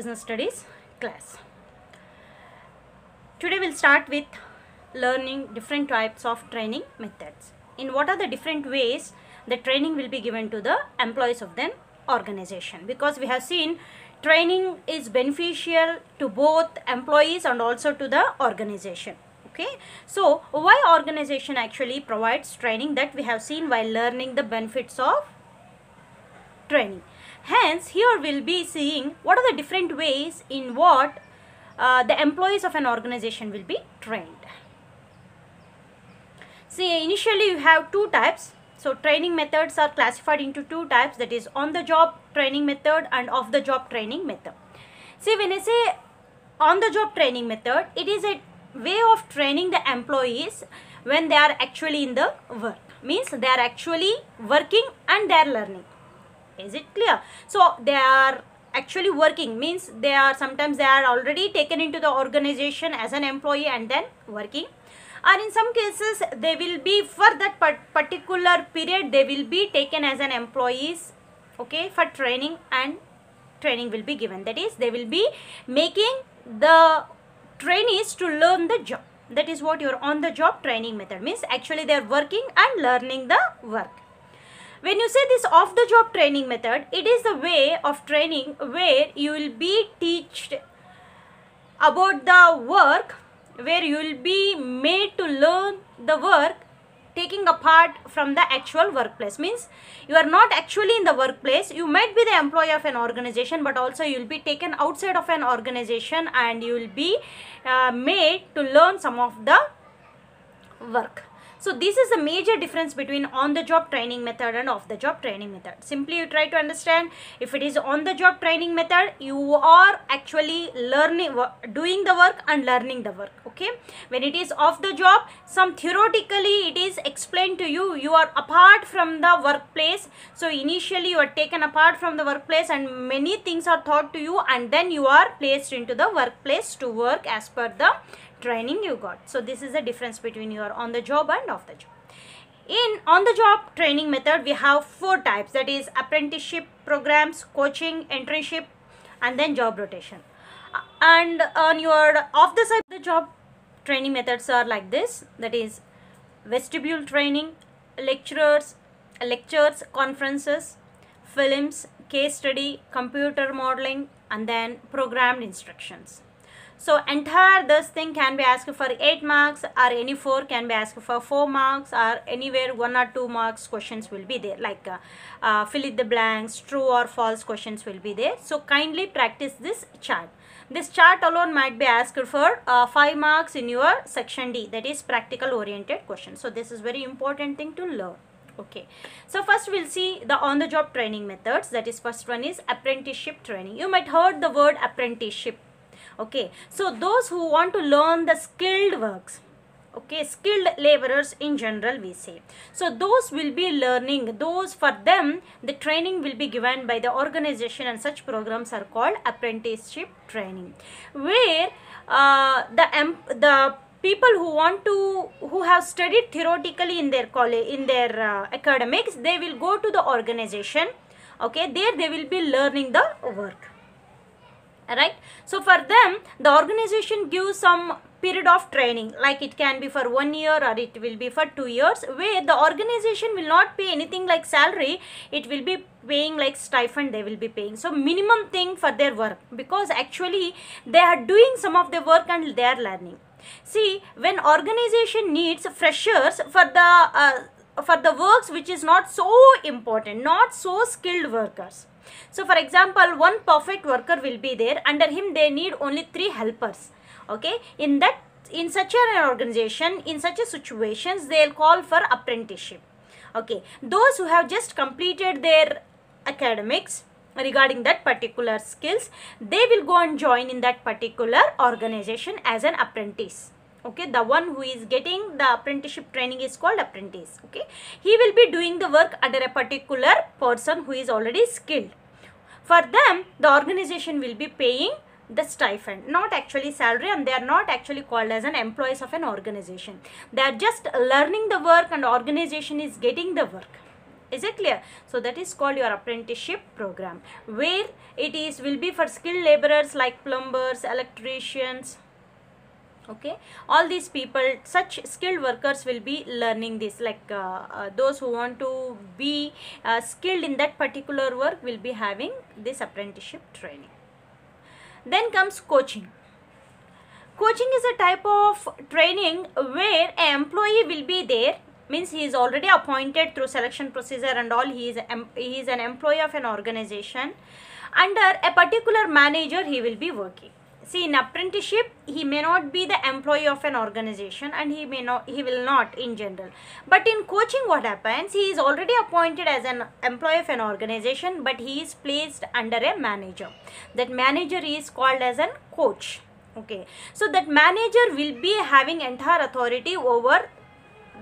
business studies class. Today we'll start with learning different types of training methods. In what are the different ways the training will be given to the employees of the organization? Because we have seen training is beneficial to both employees and also to the organization. Okay? So why organization actually provides training that we have seen while learning the benefits of training hence here we'll be seeing what are the different ways in what uh, the employees of an organization will be trained. See initially you have two types. So training methods are classified into two types that is on the job training method and off the job training method. See when i say on the job training method it is a way of training the employees when they are actually in the work. Means they are actually working and they are learning is it clear? So they are actually working. Means they are sometimes they are already taken into the organization as an employee and then working. And in some cases they will be for that particular period they will be taken as an employees okay for training and training will be given. That is they will be making the trainees to learn the job. That is what your on the job training method means. Actually they are working and learning the work when you say this off the job training method it is the way of training where you will be teached about the work where you will be made to learn the work taking apart from the actual workplace. Means you are not actually in the workplace. You might be the employee of an organization but also you will be taken outside of an organization and you will be uh, made to learn some of the work so this is the major difference between on the job training method and off the job training method. Simply you try to understand if it is on the job training method you are actually learning doing the work and learning the work okay. When it is off the job some theoretically it is explained to you you are apart from the workplace. So initially you are taken apart from the workplace and many things are taught to you and then you are placed into the workplace to work as per the training you got. So this is the difference between your on the job and off the job. In on the job training method we have four types that is apprenticeship programs, coaching, internship and then job rotation. And on your off the side the job training methods are like this that is vestibule training, lecturers, lectures, conferences, films, case study, computer modeling and then programmed instructions. So entire this thing can be asked for 8 marks or any 4 can be asked for 4 marks or anywhere 1 or 2 marks questions will be there like uh, uh, fill in the blanks, true or false questions will be there. So kindly practice this chart. This chart alone might be asked for uh, 5 marks in your section D that is practical oriented question. So this is very important thing to learn okay so first we'll see the on the job training methods that is first one is apprenticeship training you might heard the word apprenticeship okay. So those who want to learn the skilled works okay skilled laborers in general we say. So those will be learning those for them the training will be given by the organization and such programs are called apprenticeship training where uh, the the people who want to who have studied theoretically in their college in their uh, academics they will go to the organization okay there they will be learning the work right? So for them the organization gives some period of training. Like it can be for one year or it will be for two years where the organization will not pay anything like salary. It will be paying like stipend they will be paying. So minimum thing for their work because actually they are doing some of the work and they are learning. See when organization needs freshers for the uh, for the works which is not so important not so skilled workers so for example, one perfect worker will be there. Under him, they need only three helpers. Okay. In that, in such an organization, in such a situations, they'll call for apprenticeship. Okay. Those who have just completed their academics regarding that particular skills, they will go and join in that particular organization as an apprentice okay the one who is getting the apprenticeship training is called apprentice okay he will be doing the work under a particular person who is already skilled for them the organization will be paying the stipend not actually salary and they are not actually called as an employees of an organization. They are just learning the work and organization is getting the work. Is it clear? So that is called your apprenticeship program where it is will be for skilled laborers like plumbers electricians okay? All these people such skilled workers will be learning this. Like uh, uh, those who want to be uh, skilled in that particular work will be having this apprenticeship training. Then comes coaching. Coaching is a type of training where an employee will be there. Means he is already appointed through selection procedure and all. He is he is an employee of an organization. Under a particular manager he will be working see in apprenticeship he may not be the employee of an organization and he may not he will not in general. But in coaching what happens he is already appointed as an employee of an organization but he is placed under a manager. That manager is called as an coach. Okay. So that manager will be having entire authority over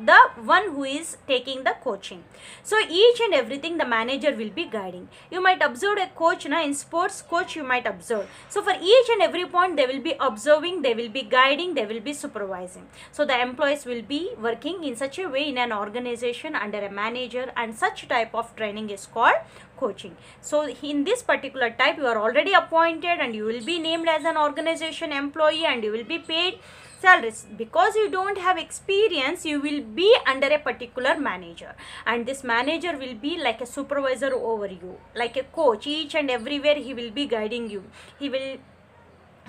the one who is taking the coaching. So each and everything the manager will be guiding. You might observe a coach na in sports coach you might observe. So for each and every point they will be observing they will be guiding they will be supervising. So the employees will be working in such a way in an organization under a manager and such type of training is called coaching. So in this particular type you are already appointed and you will be named as an organization employee and you will be paid salaries because you don't have experience you will be under a particular manager. And this manager will be like a supervisor over you. Like a coach. Each and everywhere he will be guiding you. He will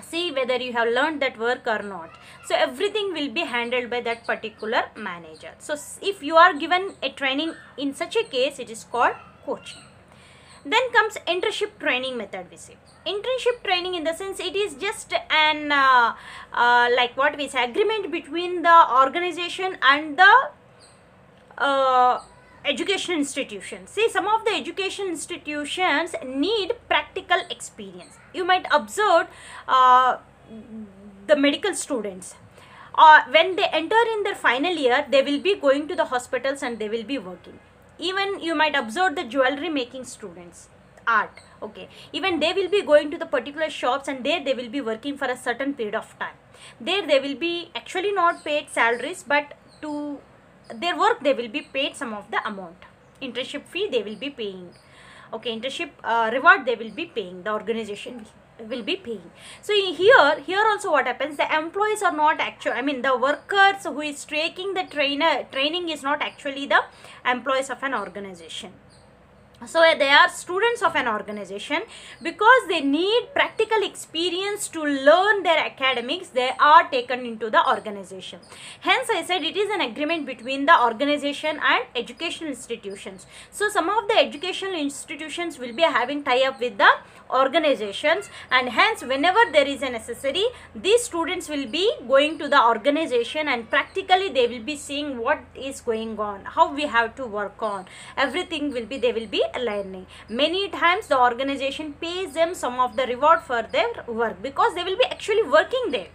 see whether you have learned that work or not. So everything will be handled by that particular manager. So if you are given a training in such a case it is called coaching then comes internship training method we say. Internship training in the sense it is just an uh, uh, like what we say agreement between the organization and the uh, education institutions see some of the education institutions need practical experience. You might observe uh, the medical students. Uh, when they enter in their final year they will be going to the hospitals and they will be working even you might observe the jewelry making students art okay. Even they will be going to the particular shops and there they will be working for a certain period of time. There they will be actually not paid salaries but to their work they will be paid some of the amount. Internship fee they will be paying okay. Internship uh, reward they will be paying the organization will be paying. So here here also what happens the employees are not actual i mean the workers who is taking the trainer training is not actually the employees of an organization. So they are students of an organization. Because they need practical experience to learn their academics they are taken into the organization. Hence i said it is an agreement between the organization and educational institutions. So some of the educational institutions will be having tie up with the organizations and hence whenever there is a necessary these students will be going to the organization and practically they will be seeing what is going on how we have to work on. Everything will be they will be learning many times the organization pays them some of the reward for their work because they will be actually working there.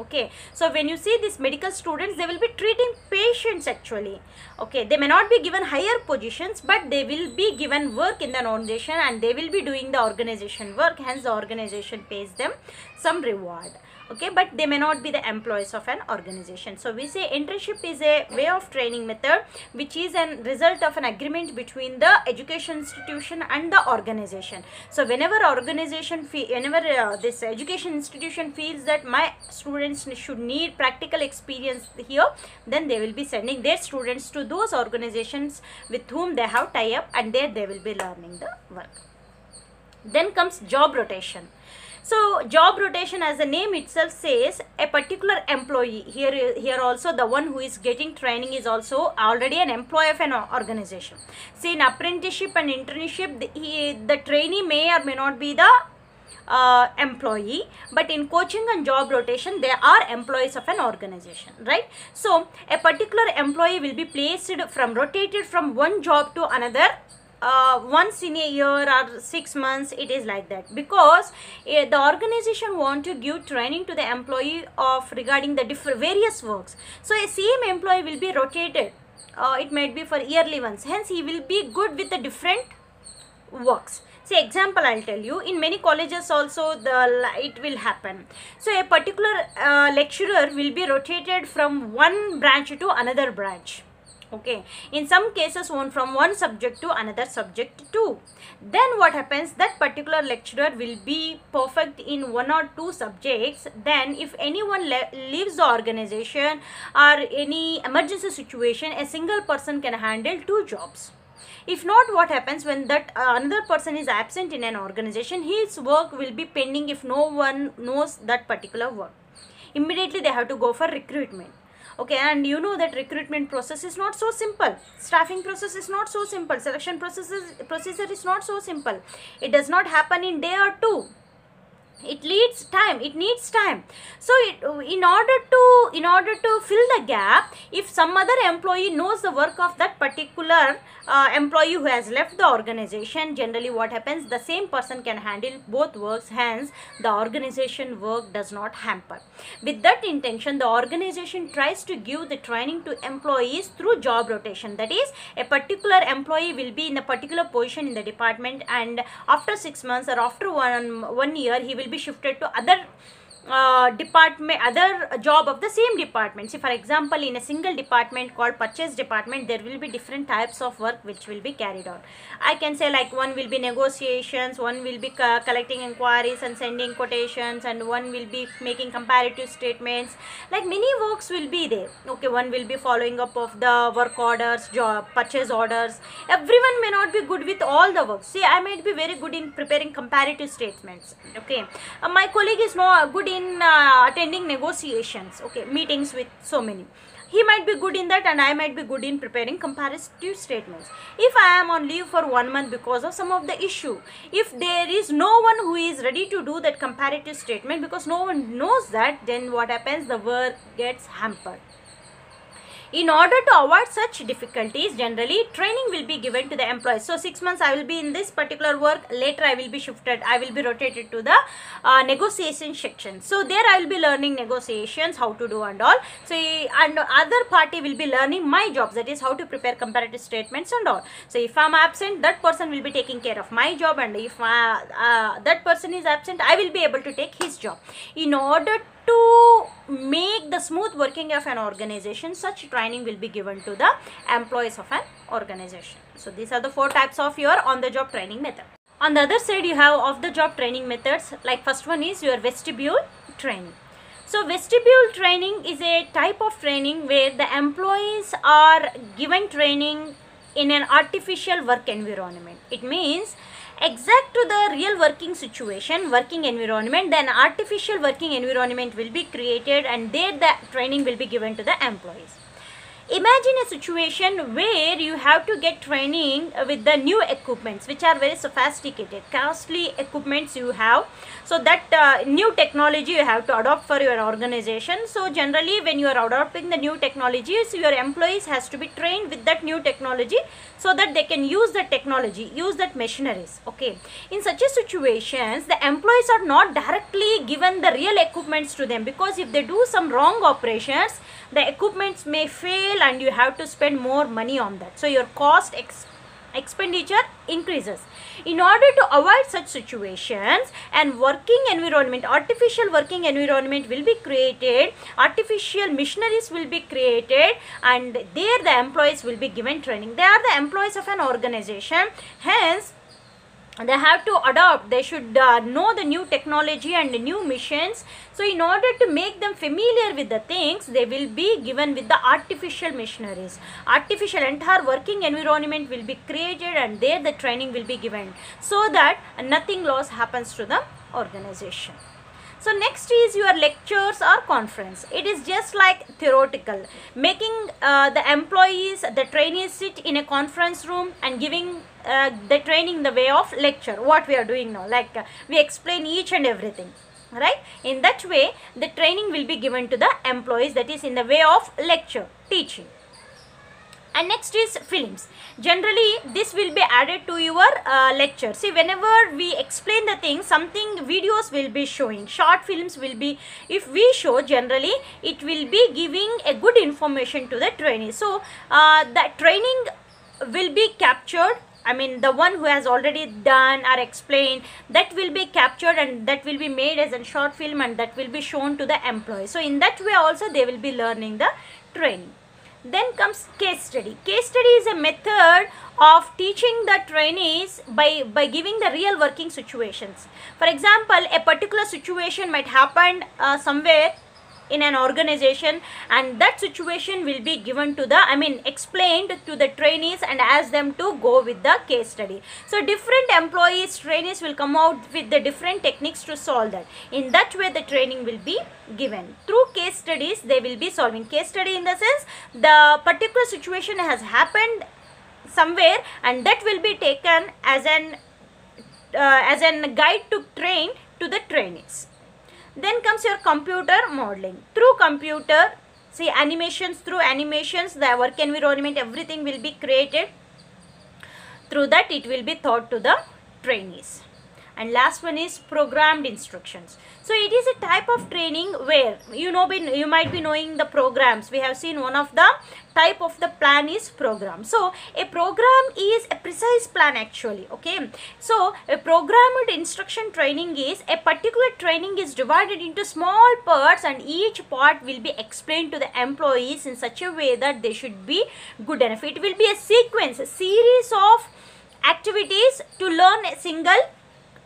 Okay. So when you see these medical students they will be treating patients actually okay they may not be given higher positions but they will be given work in the organization and they will be doing the organization work hence the organization pays them some reward. Okay but they may not be the employees of an organization. So we say internship is a way of training method which is a result of an agreement between the education institution and the organization. So whenever organization whenever uh, this education institution feels that my students should need practical experience here then they will be sending their students to those organizations with whom they have tie up and there they will be learning the work then comes job rotation so job rotation as the name itself says a particular employee here here also the one who is getting training is also already an employee of an organization. See in apprenticeship and internship the, he, the trainee may or may not be the uh, employee but in coaching and job rotation they are employees of an organization right? So a particular employee will be placed from rotated from one job to another uh, once in a year or six months it is like that. Because uh, the organization want to give training to the employee of regarding the different various works. So a same employee will be rotated uh, it might be for yearly ones. Hence he will be good with the different works say example i'll tell you. In many colleges also the it will happen. So a particular uh, lecturer will be rotated from one branch to another branch. Okay. In some cases one from one subject to another subject too. Then what happens? That particular lecturer will be perfect in one or two subjects. Then if anyone leaves the organization or any emergency situation a single person can handle two jobs if not what happens when that uh, another person is absent in an organization his work will be pending if no one knows that particular work. Immediately they have to go for recruitment. Okay and you know that recruitment process is not so simple. Staffing process is not so simple. Selection process is, procedure is not so simple. It does not happen in day or two it needs time. It needs time. So it, in order to in order to fill the gap if some other employee knows the work of that particular uh, employee who has left the organization generally what happens the same person can handle both works. Hence the organization work does not hamper. With that intention the organization tries to give the training to employees through job rotation. That is a particular employee will be in a particular position in the department and after 6 months or after one one year he will be shifted to other uh, department other job of the same department. See for example in a single department called purchase department there will be different types of work which will be carried out. I can say like one will be negotiations one will be collecting inquiries and sending quotations and one will be making comparative statements. Like many works will be there. Okay one will be following up of the work orders job purchase orders. Everyone may not be good with all the work see i might be very good in preparing comparative statements. Okay. Uh, my colleague is not a good in in uh, attending negotiations okay meetings with so many he might be good in that and I might be good in preparing comparative statements. If I am on leave for one month because of some of the issue, if there is no one who is ready to do that comparative statement because no one knows that, then what happens? The work gets hampered. In order to avoid such difficulties, generally training will be given to the employees. So, 6 months I will be in this particular work, later I will be shifted, I will be rotated to the uh, negotiation section. So, there I will be learning negotiations, how to do and all. So, and other party will be learning my jobs, that is how to prepare comparative statements and all. So, if I am absent, that person will be taking care of my job and if uh, uh, that person is absent, I will be able to take his job. In order to make the smooth working of an organization such training will be given to the employees of an organization. So these are the four types of your on the job training method. On the other side you have off the job training methods. Like first one is your vestibule training. So vestibule training is a type of training where the employees are given training in an artificial work environment. It means exact to the real working situation, working environment, then artificial working environment will be created and there the training will be given to the employees. Imagine a situation where you have to get training with the new equipments which are very sophisticated, costly equipments you have. So that uh, new technology you have to adopt for your organization. So generally when you are adopting the new technologies, your employees has to be trained with that new technology so that they can use the technology, use that machineries. Okay. In such a situations, the employees are not directly given the real equipments to them because if they do some wrong operations, the equipments may fail and you have to spend more money on that. So your cost ex expenditure increases. In order to avoid such situations and working environment, artificial working environment will be created, artificial missionaries will be created and there the employees will be given training. They are the employees of an organization. Hence, they have to adopt. They should uh, know the new technology and the new missions. So in order to make them familiar with the things they will be given with the artificial machineries artificial entire working environment will be created and there the training will be given. So that nothing loss happens to the organization. So next is your lectures or conference. It is just like theoretical. Making uh, the employees, the trainees sit in a conference room and giving uh, the training the way of lecture. What we are doing now. Like uh, we explain each and everything. Right. In that way, the training will be given to the employees that is in the way of lecture, teaching and next is films generally this will be added to your uh, lecture see whenever we explain the thing something videos will be showing short films will be if we show generally it will be giving a good information to the trainee so uh, that training will be captured I mean the one who has already done or explained that will be captured and that will be made as a short film and that will be shown to the employee. So in that way also they will be learning the training. Then comes case study. Case study is a method of teaching the trainees by by giving the real working situations. For example a particular situation might happen uh, somewhere in an organization and that situation will be given to the i mean explained to the trainees and ask them to go with the case study. So different employees trainees will come out with the different techniques to solve that. In that way the training will be given. Through case studies they will be solving. Case study in the sense the particular situation has happened somewhere and that will be taken as an uh, as an guide to train to the trainees then comes your computer modeling. Through computer see animations through animations the work environment everything will be created. Through that it will be taught to the trainees and last one is programmed instructions. So it is a type of training where you know you might be knowing the programs. We have seen one of the type of the plan is program. So a program is a precise plan actually okay? So a programmed instruction training is a particular training is divided into small parts and each part will be explained to the employees in such a way that they should be good enough. It will be a sequence a series of activities to learn a single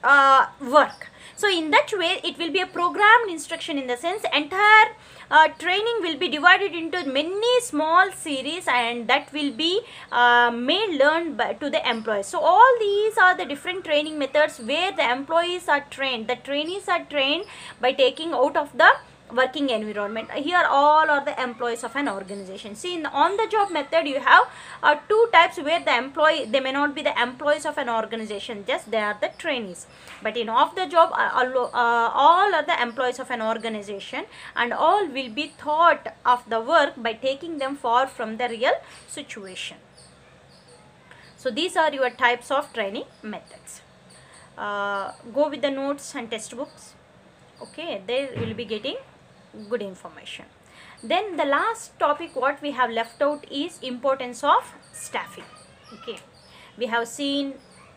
uh, work. So in that way it will be a programmed instruction in the sense entire uh, training will be divided into many small series and that will be uh, made learned by, to the employees. So all these are the different training methods where the employees are trained. The trainees are trained by taking out of the working environment. Here all are the employees of an organization. See in the on the job method you have uh, two types where the employee they may not be the employees of an organization just they are the trainees. But in off the job uh, uh, all are the employees of an organization and all will be thought of the work by taking them far from the real situation. So these are your types of training methods. Uh, go with the notes and textbooks. Okay there you will be getting good information. Then the last topic what we have left out is importance of staffing. Okay. We have seen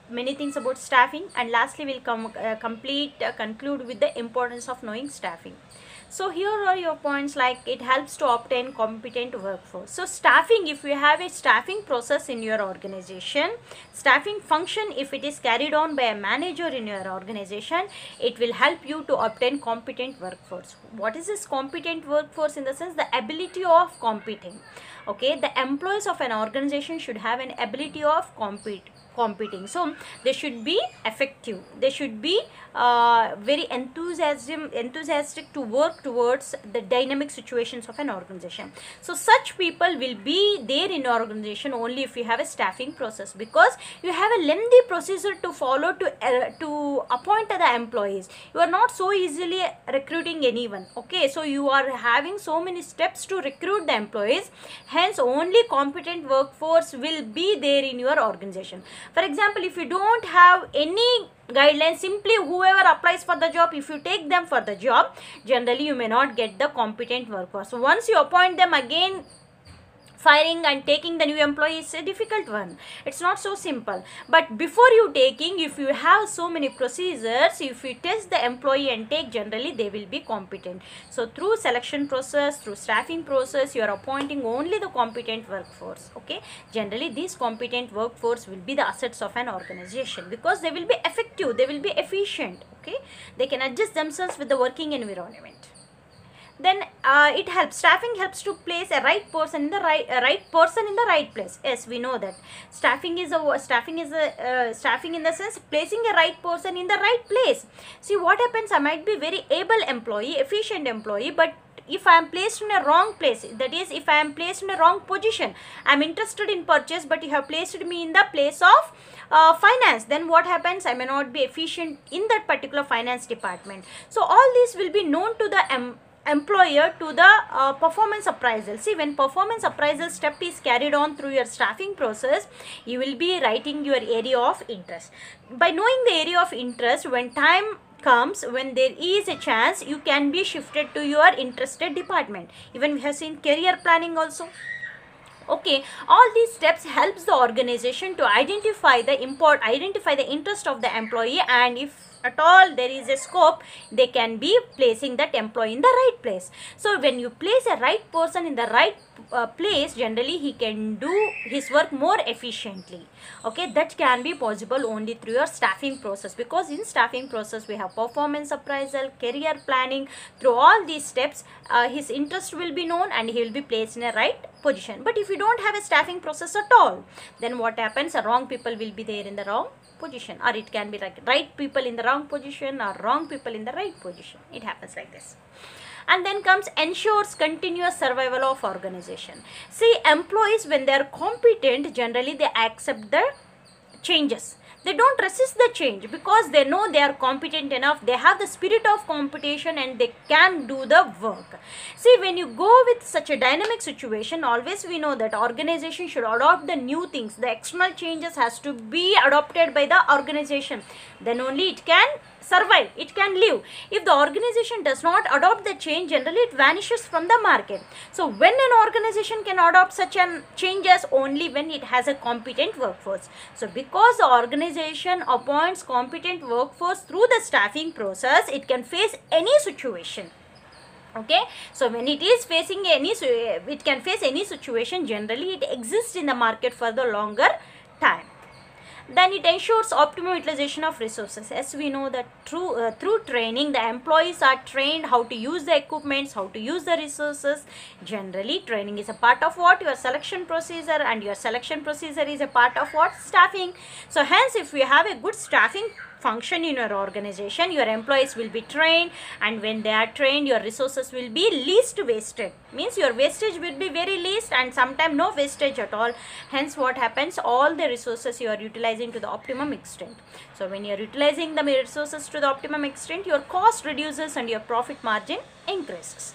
many things about staffing and lastly we'll come uh, complete uh, conclude with the importance of knowing staffing so here are your points like it helps to obtain competent workforce. So staffing, if you have a staffing process in your organization, staffing function if it is carried on by a manager in your organization, it will help you to obtain competent workforce. What is this competent workforce in the sense the ability of competing. Okay, the employees of an organization should have an ability of compete competing. So they should be effective. They should be uh, very enthusiasm enthusiastic to work towards the dynamic situations of an organization. So such people will be there in your organization only if you have a staffing process because you have a lengthy procedure to follow to uh, to appoint the employees. You are not so easily recruiting anyone okay? So you are having so many steps to recruit the employees. Hence only competent workforce will be there in your organization for example if you don't have any guidelines simply whoever applies for the job if you take them for the job generally you may not get the competent workforce. So once you appoint them again firing and taking the new employee is a difficult one. It's not so simple. But before you taking if you have so many procedures if you test the employee and take generally they will be competent. So through selection process through staffing process you are appointing only the competent workforce okay? Generally this competent workforce will be the assets of an organization because they will be effective they will be efficient okay? They can adjust themselves with the working environment then uh, it helps staffing helps to place a right person in the right uh, right person in the right place yes we know that staffing is a staffing is a uh, staffing in the sense placing a right person in the right place see what happens i might be very able employee efficient employee but if I am placed in a wrong place, that is if I am placed in a wrong position, I am interested in purchase but you have placed me in the place of uh, finance, then what happens? I may not be efficient in that particular finance department. So all these will be known to the um, employer to the uh, performance appraisal. See when performance appraisal step is carried on through your staffing process, you will be writing your area of interest. By knowing the area of interest, when time comes, when there is a chance, you can be shifted to your interested department. Even we have seen career planning also okay all these steps helps the organization to identify the import identify the interest of the employee and if at all there is a scope they can be placing that employee in the right place. So when you place a right person in the right uh, place generally he can do his work more efficiently. Okay that can be possible only through your staffing process because in staffing process we have performance appraisal career planning. Through all these steps uh, his interest will be known and he will be placed in a right position. But if you don't have a staffing process at all then what happens? The wrong people will be there in the wrong position. Or it can be like right people in the wrong position or wrong people in the right position. It happens like this. And then comes ensures continuous survival of organization. See employees when they are competent generally they accept the changes they don't resist the change because they know they are competent enough they have the spirit of competition and they can do the work. See when you go with such a dynamic situation always we know that organization should adopt the new things. The external changes has to be adopted by the organization. Then only it can survive. It can live. If the organization does not adopt the change generally it vanishes from the market. So when an organization can adopt such an changes only when it has a competent workforce. So because the organization appoints competent workforce through the staffing process it can face any situation. Okay? So when it is facing any it can face any situation. Generally it exists in the market for the longer time then it ensures optimum utilization of resources. As we know that through uh, through training the employees are trained how to use the equipments how to use the resources. Generally training is a part of what? Your selection procedure and your selection procedure is a part of what? Staffing. So hence if we have a good staffing function in your organization your employees will be trained and when they are trained your resources will be least wasted. Means your wastage will be very least and sometimes no wastage at all. Hence what happens? All the resources you are utilizing to the optimum extent. So when you are utilizing the resources to the optimum extent your cost reduces and your profit margin increases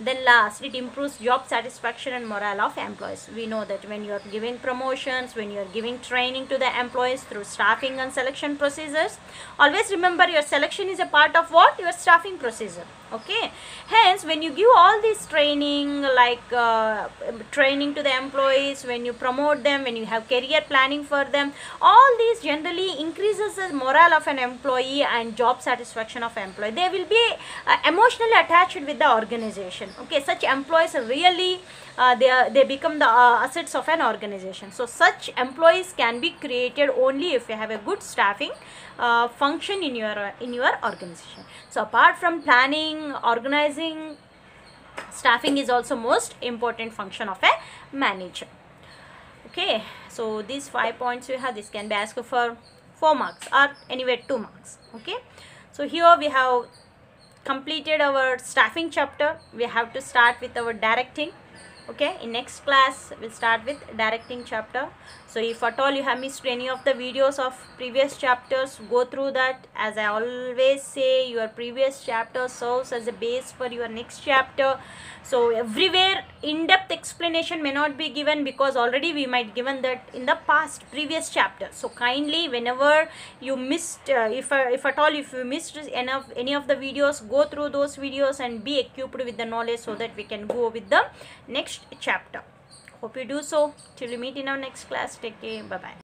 then last, it improves job satisfaction and morale of employees. We know that when you are giving promotions, when you are giving training to the employees through staffing and selection procedures, always remember your selection is a part of what? Your staffing procedure okay hence when you give all this training like uh, training to the employees when you promote them when you have career planning for them all these generally increases the morale of an employee and job satisfaction of employee they will be uh, emotionally attached with the organization okay such employees really uh, they are they become the uh, assets of an organization. So such employees can be created only if you have a good staffing uh, function in your in your organization. So apart from planning organizing staffing is also most important function of a manager. Okay so these five points you have this can be asked for four marks or anyway two marks. Okay so here we have completed our staffing chapter. We have to start with our directing. Okay in next class we'll start with directing chapter so if at all you have missed any of the videos of previous chapters go through that. As i always say your previous chapter serves as a base for your next chapter. So everywhere in-depth explanation may not be given because already we might given that in the past previous chapter. So kindly whenever you missed uh, if uh, if at all if you missed enough any of the videos go through those videos and be equipped with the knowledge so that we can go with the next chapter hope you do so. Till we meet in our next class. Take care. Bye bye